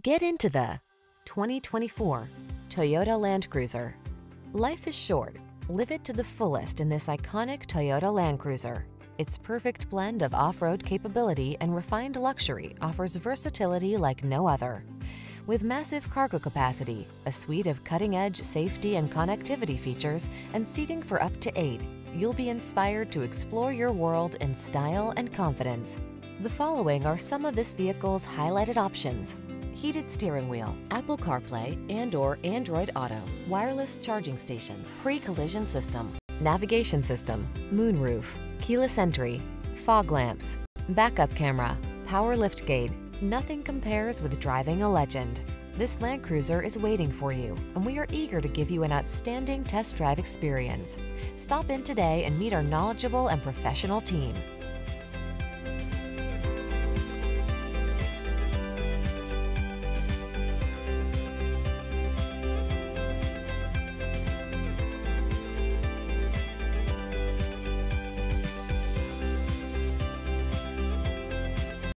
Get into the 2024 Toyota Land Cruiser. Life is short. Live it to the fullest in this iconic Toyota Land Cruiser. Its perfect blend of off-road capability and refined luxury offers versatility like no other. With massive cargo capacity, a suite of cutting-edge safety and connectivity features, and seating for up to eight, you'll be inspired to explore your world in style and confidence. The following are some of this vehicle's highlighted options. Heated steering wheel, Apple CarPlay and or Android Auto, wireless charging station, pre-collision system, navigation system, moonroof, keyless entry, fog lamps, backup camera, power liftgate. Nothing compares with driving a legend. This Land Cruiser is waiting for you, and we are eager to give you an outstanding test drive experience. Stop in today and meet our knowledgeable and professional team.